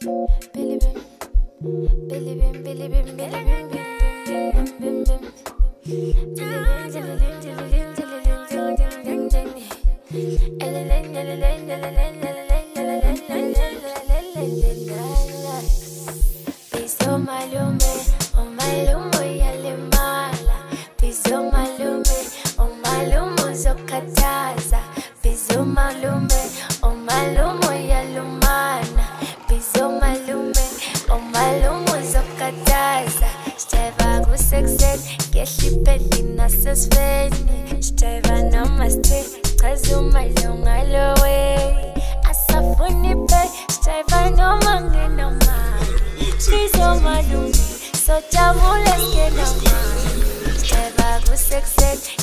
Billy Bim, Billy Bim, Billy Bim, Billy Bim, Bim Bim Bim. Ты что, малюмый? yehla ipheli nasesifeni sijayiva namaste chaza umalunga lowe asafuni phe sijayiva noma ngenomali sizomalungi sojabule ngenomali sijayiva kusekuseni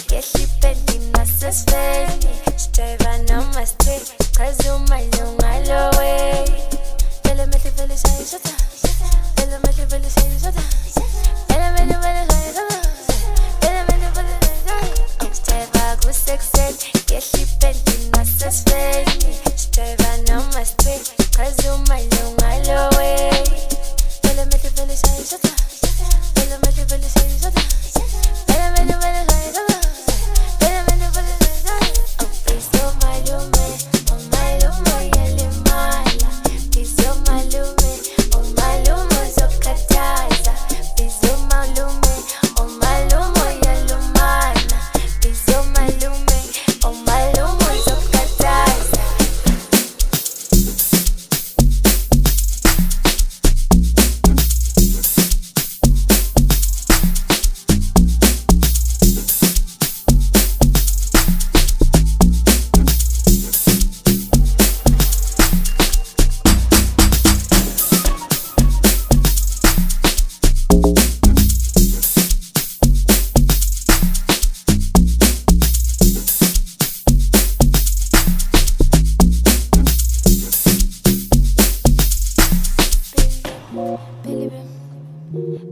Billy bim,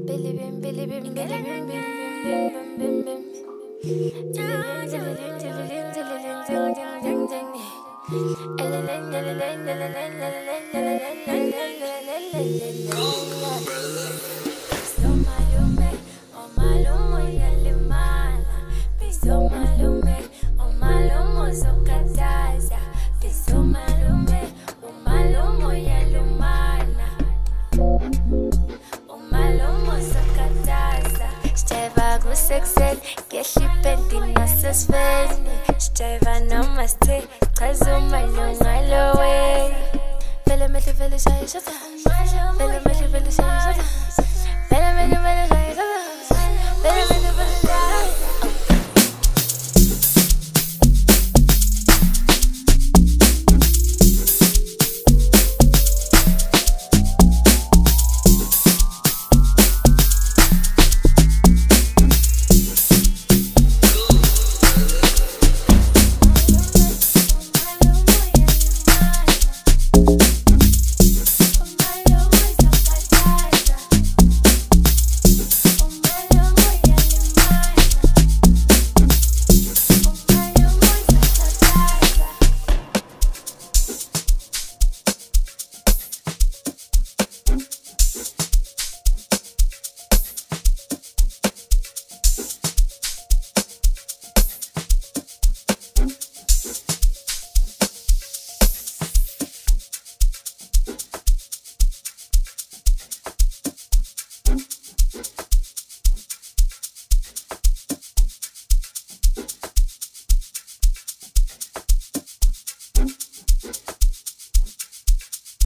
Billy bim, Billy bim, Billy bim, Billy bim, bim bim bim. Umbrella. sijayiva penti ngehliphe ndinasesifeni sijayiva noma sithe chaza malo we. vele mehle vele shayeshata vele mehle vele shayeshata